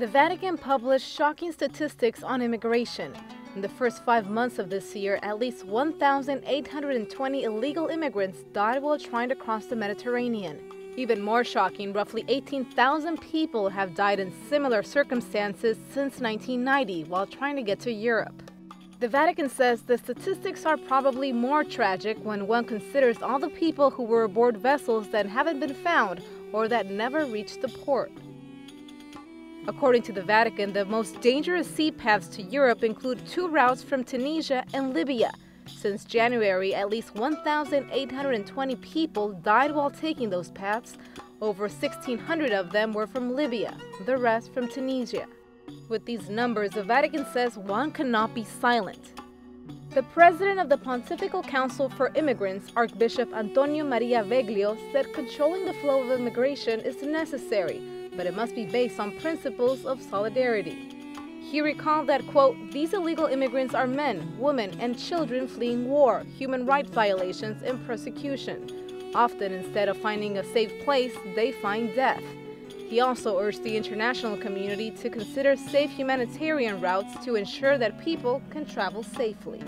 The Vatican published shocking statistics on immigration. In the first five months of this year, at least 1,820 illegal immigrants died while trying to cross the Mediterranean. Even more shocking, roughly 18,000 people have died in similar circumstances since 1990 while trying to get to Europe. The Vatican says the statistics are probably more tragic when one considers all the people who were aboard vessels that haven't been found or that never reached the port. According to the Vatican, the most dangerous sea paths to Europe include two routes from Tunisia and Libya. Since January, at least 1,820 people died while taking those paths. Over 1,600 of them were from Libya, the rest from Tunisia. With these numbers, the Vatican says one cannot be silent. The president of the Pontifical Council for Immigrants, Archbishop Antonio Maria Veglio, said controlling the flow of immigration is necessary but it must be based on principles of solidarity. He recalled that, quote, these illegal immigrants are men, women, and children fleeing war, human rights violations, and persecution. Often, instead of finding a safe place, they find death. He also urged the international community to consider safe humanitarian routes to ensure that people can travel safely.